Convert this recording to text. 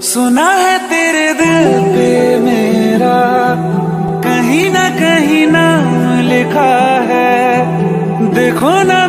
सुना है तेरे दिल पे मेरा कहीं ना कहीं नाम लिखा है। देखो ना